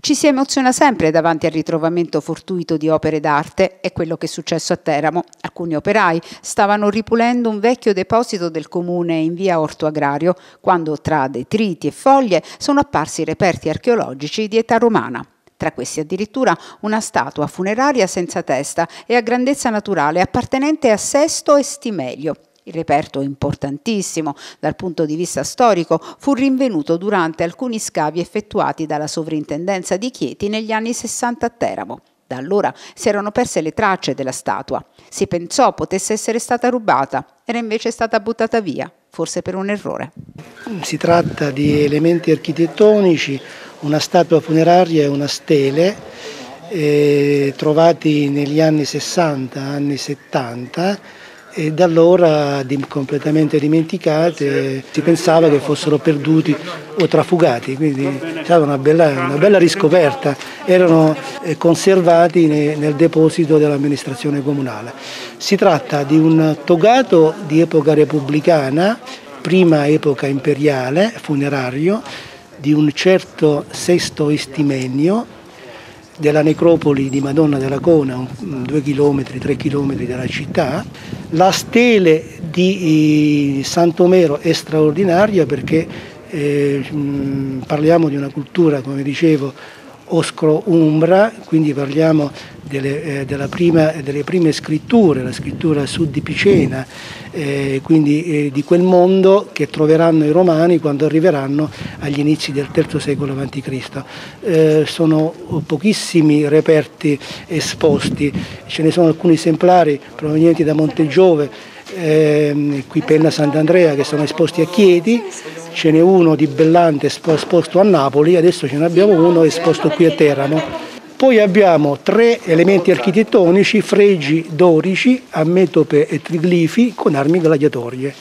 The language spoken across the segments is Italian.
Ci si emoziona sempre davanti al ritrovamento fortuito di opere d'arte, è quello che è successo a Teramo. Alcuni operai stavano ripulendo un vecchio deposito del comune in via Orto Agrario, quando tra detriti e foglie sono apparsi reperti archeologici di età romana. Tra questi addirittura una statua funeraria senza testa e a grandezza naturale appartenente a Sesto e Stimelio, il reperto importantissimo dal punto di vista storico fu rinvenuto durante alcuni scavi effettuati dalla sovrintendenza di Chieti negli anni 60 a Teramo. Da allora si erano perse le tracce della statua. Si pensò potesse essere stata rubata, era invece stata buttata via, forse per un errore. Si tratta di elementi architettonici, una statua funeraria e una stele eh, trovati negli anni 60, anni 70 e da allora completamente dimenticate, si pensava che fossero perduti o trafugati, quindi è stata una bella, una bella riscoperta, erano eh, conservati nel deposito dell'amministrazione comunale. Si tratta di un togato di epoca repubblicana, prima epoca imperiale, funerario, di un certo sesto istimennio, della necropoli di Madonna della Cona, due chilometri, tre chilometri dalla città. La stele di Santomero è straordinaria perché eh, parliamo di una cultura, come dicevo, oscro-umbra, quindi parliamo delle, eh, prima, delle, prime scritture, la scrittura suddipicena, eh, quindi eh, di quel mondo che troveranno i romani quando arriveranno agli inizi del III secolo a.C. Eh, sono pochissimi reperti esposti, ce ne sono alcuni esemplari provenienti da Montegiove, eh, qui Penna Sant'Andrea che sono esposti a Chieti, ce n'è uno di Bellante esposto a Napoli, adesso ce ne abbiamo uno esposto qui a Teramo. Poi abbiamo tre elementi architettonici, fregi dorici a metope e triglifi con armi gladiatorie.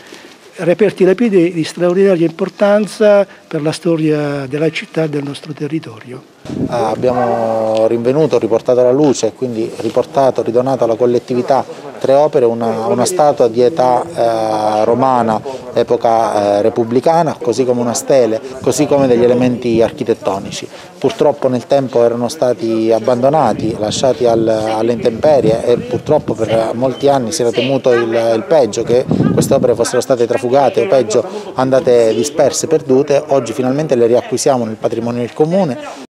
Reperti lapidi di straordinaria importanza per la storia della città e del nostro territorio. Abbiamo rinvenuto, riportato alla luce e quindi riportato, ridonato alla collettività tre opere, una, una statua di età eh, romana, epoca eh, repubblicana, così come una stele, così come degli elementi architettonici. Purtroppo nel tempo erano stati abbandonati, lasciati al, alle intemperie e purtroppo per molti anni si era temuto il, il peggio, che queste opere fossero state trafugate o peggio andate disperse, perdute. Oggi finalmente le riacquisiamo nel patrimonio del comune